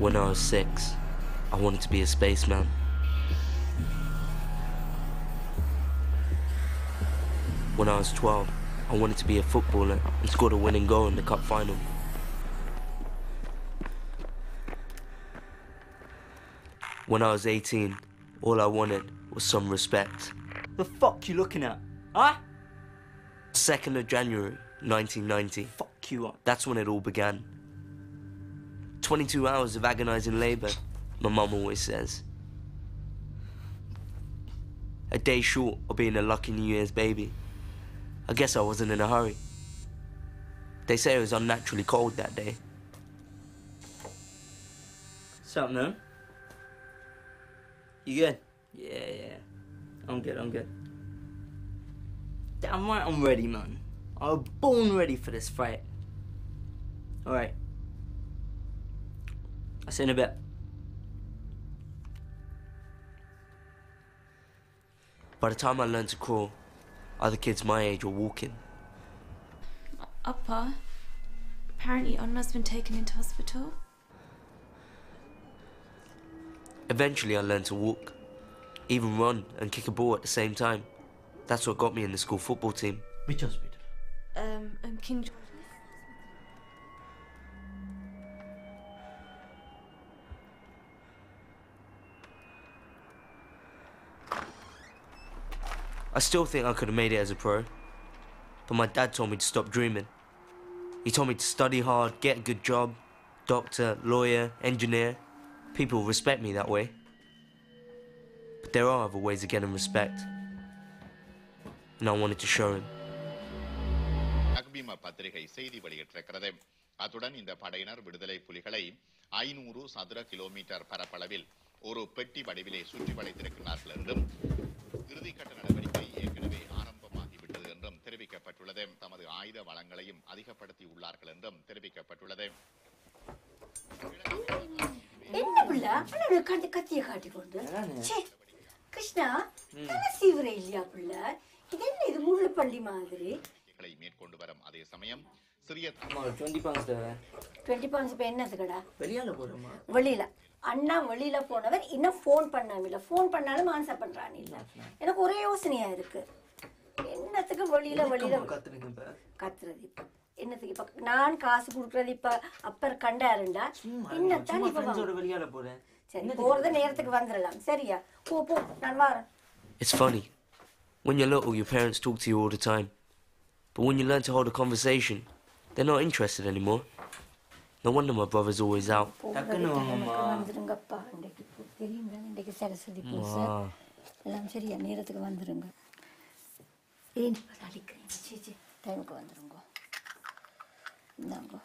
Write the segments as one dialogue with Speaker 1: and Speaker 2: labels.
Speaker 1: When I was six, I wanted to be a spaceman. When I was 12, I wanted to be a footballer and scored a winning goal in the cup final. When I was 18, all I wanted was some respect.
Speaker 2: The fuck you looking at? Huh?
Speaker 1: 2nd of January, 1990.
Speaker 2: Fuck you up.
Speaker 1: That's when it all began. 22 hours of agonizing labor, my mum always says. A day short of being a lucky New Year's baby. I guess I wasn't in a hurry. They say it was unnaturally cold that day.
Speaker 2: Something, man? You good? Yeah, yeah. I'm good, I'm good. Damn right I'm ready, man. I was born ready for this fight. Alright. I'll see you in a bit.
Speaker 1: By the time I learned to crawl, other kids my age were walking.
Speaker 3: Upper. Apparently, Onna's been taken into hospital.
Speaker 1: Eventually, I learned to walk, even run and kick a ball at the same time. That's what got me in the school football team.
Speaker 4: Which hospital?
Speaker 3: Um, um King George.
Speaker 1: I still think I could have made it as a pro, but my dad told me to stop dreaming. He told me to study hard, get a good job, doctor, lawyer, engineer. People respect me that way. But there are other ways of getting respect. And I wanted to show him.
Speaker 5: அக்பிம பத்திரிகை செய்தி வெளியிட்டிருக்கிறது அத்துடன் இந்த படையினர் விடுதலை புலிகளை ஐநூறு சதுர கிலோமீட்டர் பரப்பளவில் ஒரு பெட்டி வடிவிலே சுற்றி வளைத்திருக்கிறார்கள் என்றும் இறுதிக்கட்ட ஆயுத வளங்களையும் அதிகப்படுத்தி உள்ளார்கள் என்றும் தெரிவிக்கப்பட்டுள்ளது.
Speaker 6: கத்தியை காட்டிக்கொண்டு கிருஷ்ணா சீவிர இல்லையா பிள்ள? இது என்ன இது முள்ளு பள்ளி மாதிரி?
Speaker 5: மேற்கொண்டு வரும் அதே சமயம் சிறிய
Speaker 2: டுவெண்ட்டி பவுண்ட்ஸ்
Speaker 6: இப்போ என்னத்துக்கடா
Speaker 2: வெளியால போகிறோமா
Speaker 6: வெளியில. அண்ணா வெளியில போனவர் இன்னும் ஃபோன் பண்ணாம இல்ல. ஃபோன் பண்ணாலும் ஆன்சர் பண்றான் இல்ல. எனக்கு ஒரே யோசனையா இருக்கு. என்னத்துக்கு வெளியில வெளியில
Speaker 2: கத்துறீங்க இப்போ
Speaker 6: கத்துறது இப்ப என்னத்துக்கு இப்ப நான் காசு கொடுக்கறது இப்ப அப்பர் கண்டாருண்டா என்னத்தான்
Speaker 2: சும்மா
Speaker 6: இப்ப
Speaker 2: ஃப்ரெண்ட்ஸோட
Speaker 6: வாங்க.
Speaker 2: வெளியால போகிறேன்
Speaker 6: சரி போறது நேரத்துக்கு வந்துடலாம் சரியா போ போ நான் வரேன்
Speaker 1: It's funny. When you're little, your parents talk to you all the time. But when you learn to hold a conversation, they're not interested anymore. No wonder my brother's always out.
Speaker 2: டக்குன்னு வாங்கம்மா.
Speaker 6: டைமுக்கு வந்துருங்கப்பா இன்றைக்கு பூ- தெரியுங்க இன்றைக்கு சரஸ்வதி பூசை எல்லாம் சரியா நேரத்துக்கு வந்துருங்க ஏன் அடிக்கிறீங்க சீச்சி டைமுக்கு வந்துருங்க இந்தாங்க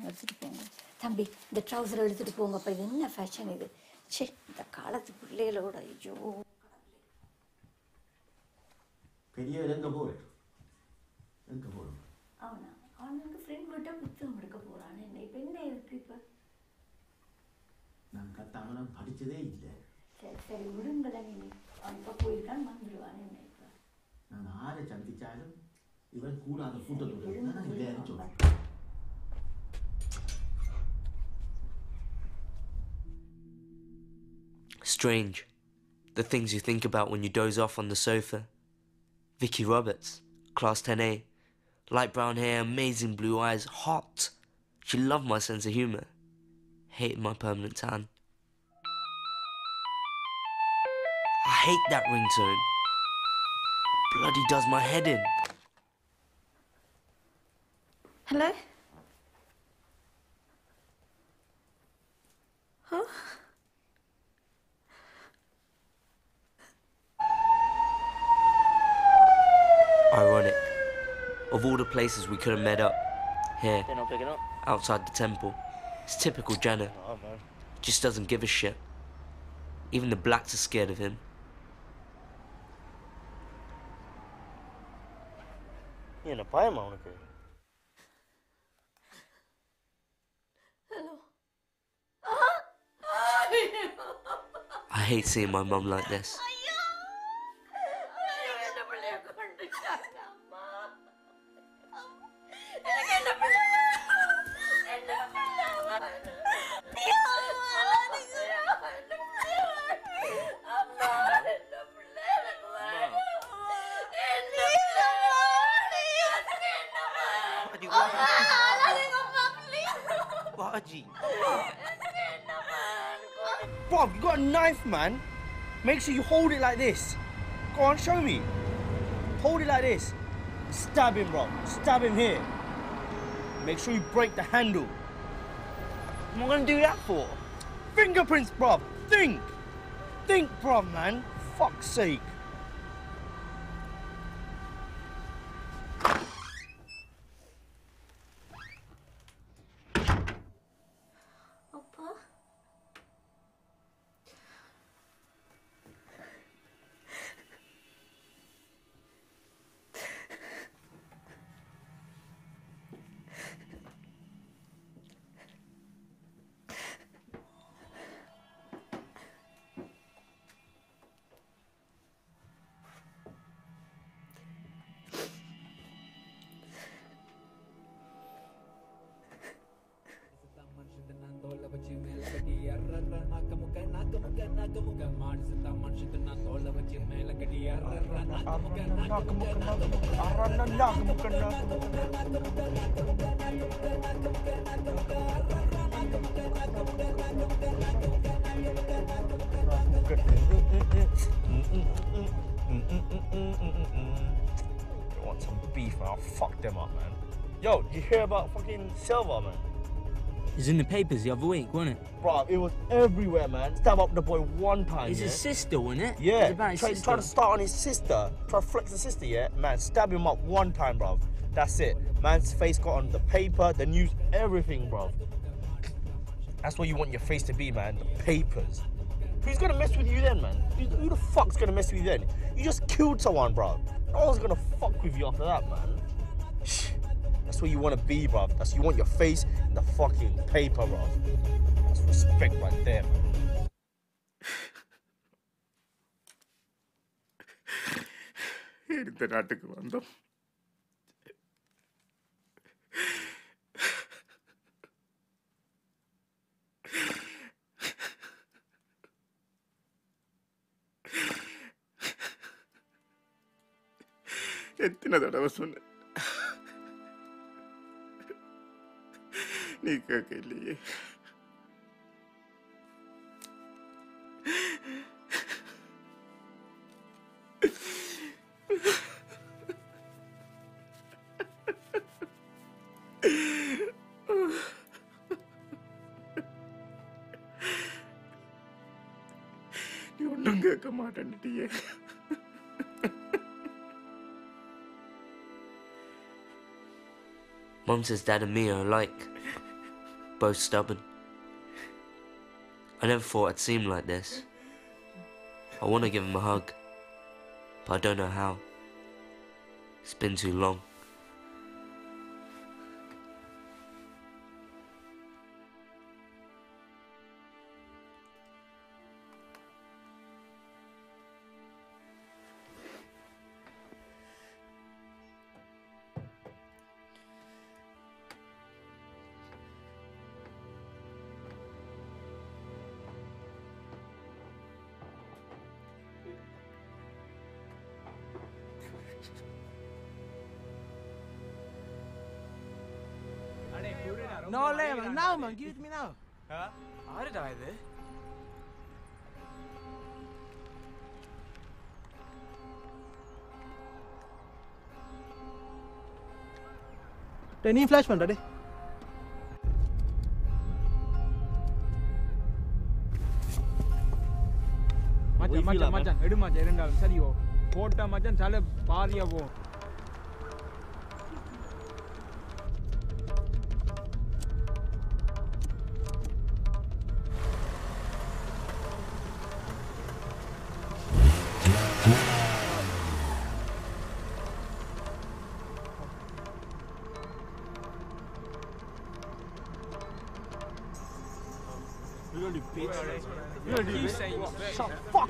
Speaker 6: எடுத்துட்டு போங்க தம்பி இந்த ட்ரௌசர் எடுத்துட்டு போங்கப்பா இது என்ன ஃபேஷன் இது சே இந்த காலத்து பிள்ளைகளோட ஐயோ
Speaker 4: பெரியவர் எங்க போறேன் எங்க போறோம்
Speaker 6: அவனா அவனுக்கு ஃப்ரெண்ட் விட்டா புத்தகம் எடுக்க போறான் என்ன இப்போ என்ன இருக்கு இப்போ
Speaker 4: நான் கத்தாமலாம் படிச்சதே இல்லை
Speaker 6: சரி சரி விடுங்களேன் நீ அவன் இப்போ போயிருக்கான் வந்துடுவான் என்ன
Speaker 4: நான் ஆரை சந்திச்சாலும் இவன் கூடாத கூட்டத்தோட நான் இல்லைன்னு சொல்றேன்
Speaker 1: Strange. The things you think about when you doze off on the sofa. Vicky Roberts, class 10A. Light brown hair, amazing blue eyes, hot. She loved my sense of humor. Hated my permanent tan. I hate that ringtone. Bloody does my head in.
Speaker 3: Hello? Huh?
Speaker 1: Ironic. Of all the places we could have met up, here,
Speaker 2: They're not picking up.
Speaker 1: outside the temple, it's typical Jenna.
Speaker 2: Oh, man.
Speaker 1: Just doesn't give a shit. Even the blacks are scared of him.
Speaker 2: என்ன பயமா உனக்கு
Speaker 1: I hate seeing my mum like this. Baji. Bro, you got a knife, man. Make sure you hold it like this. Go on, show me. Hold it like this. Stab him, bro. Stab him here. Make sure you break the handle. What am I gonna do that for? Fingerprints, bro. Think. Think, bro, man. Fuck's sake.
Speaker 7: They want some beef, man. I'll fuck them up, man. Yo, you hear about fucking Silva, man?
Speaker 2: He's in the papers the other week, wasn't it?
Speaker 7: Bro, it was everywhere, man. Stab up the boy one time.
Speaker 2: He's
Speaker 7: yeah?
Speaker 2: his sister, wasn't it?
Speaker 7: Yeah,
Speaker 2: It's his
Speaker 7: try,
Speaker 2: sister.
Speaker 7: try to start on his sister. Try to flex the sister, yeah? Man, stab him up one time, bro. That's it. Man's face got on the paper, the news, everything, bro. That's what you want your face to be, man. The papers. Who's gonna mess with you then, man? Who, who the fuck's gonna mess with you then? You just killed someone, bro. No one's gonna fuck with you after that, man. Shh. That's what you wanna be, bro. That's you want your face in the fucking paper, bro. That's respect right there, man.
Speaker 8: இந்த நாட்டுக்கு வந்தோம் எத்தனை தடவை சொன்னேன் நீ கேட்க இல்லையே நீ ஒன்றும் கேட்க மாட்டேன்ட்டியே
Speaker 1: Mum says Dad and me are alike. Both stubborn. I never thought I'd see him like this. I want to give him a hug, but I don't know how. It's been too long.
Speaker 9: No lemon. Now, man. Give it me now. Huh? How did I do? டே நீ flash பண்ணுற மச்சான் மச்சான் மச்சான் எடு மச்சான் இரண்டாலும் சரி ஓ மச்சான் தலை பாரியா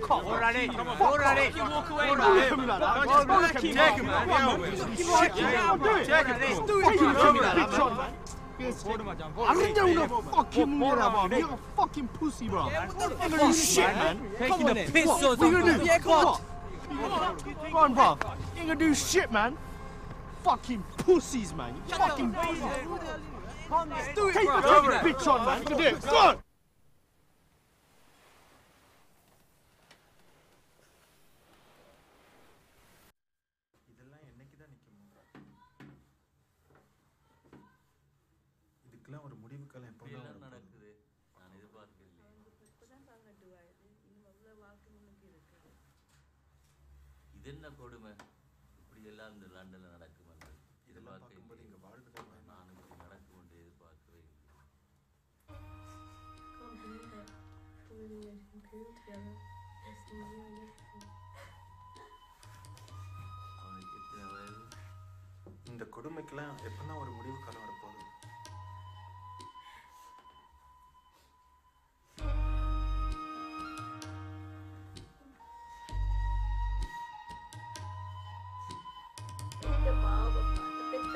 Speaker 9: cop.
Speaker 7: You're an idiot.
Speaker 9: You're an idiot. You walk away, man. Don't just keep Take him, man. Come on, man. Take him. Take him. Just do it. Come on,
Speaker 7: big John, man. I'm in there with a fucking mura, bro. You're a fucking pussy, bro. Yeah, what the fuck are you shit, man?
Speaker 9: Taking the piss or something.
Speaker 7: What What? you gonna do?
Speaker 9: Yeah, What? on.
Speaker 7: Come on, bro. You ain't gonna do shit, man. Fucking pussies, man. You fucking pussies.
Speaker 9: Let's do it, bro.
Speaker 7: Take the bitch on, man. You can do it. Go on.
Speaker 10: என்ன கொடுமை? இப்படி எல்லாம் இந்த லண்டன்ல நடக்கும் என்று இல்லை.
Speaker 11: இங்கே வாழ்வு
Speaker 10: நான் இப்படி நடக்கும் என்று எதிர்பார்க்கவே இல்லை. அவனுக்கு எத்தனை வயது?
Speaker 11: இந்த கொடுமைக்கெல்லாம் எப்போ தான் ஒரு முடிவு காலம் வரப்போகுது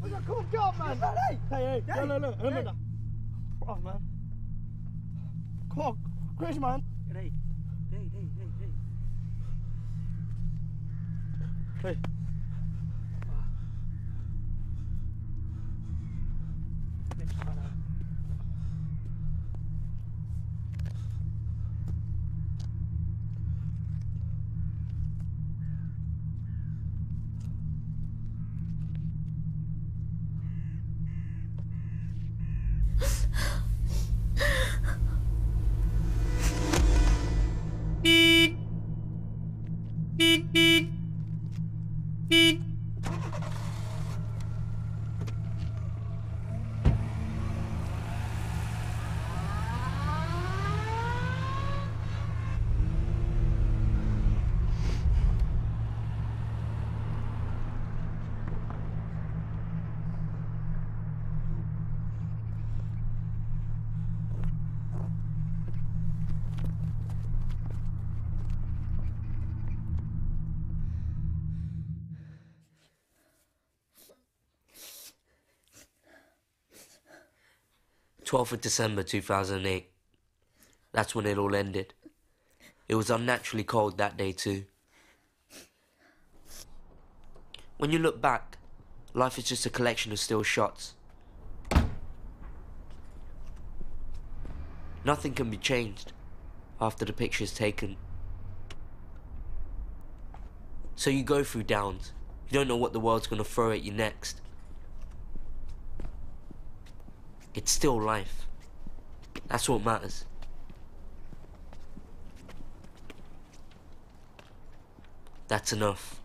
Speaker 7: What's a cool job, man? Hey, hey, hey, no, no, no, no, no. Bro, man. Come on, Chris, man.
Speaker 9: Hey, hey, hey, hey, hey.
Speaker 7: Hey.
Speaker 1: Twelfth of December two thousand and eight. That's when it all ended. It was unnaturally cold that day too. When you look back, life is just a collection of still shots. Nothing can be changed after the picture is taken. So you go through downs. You don't know what the world's gonna throw at you next. It's still life. That's what matters. That's enough.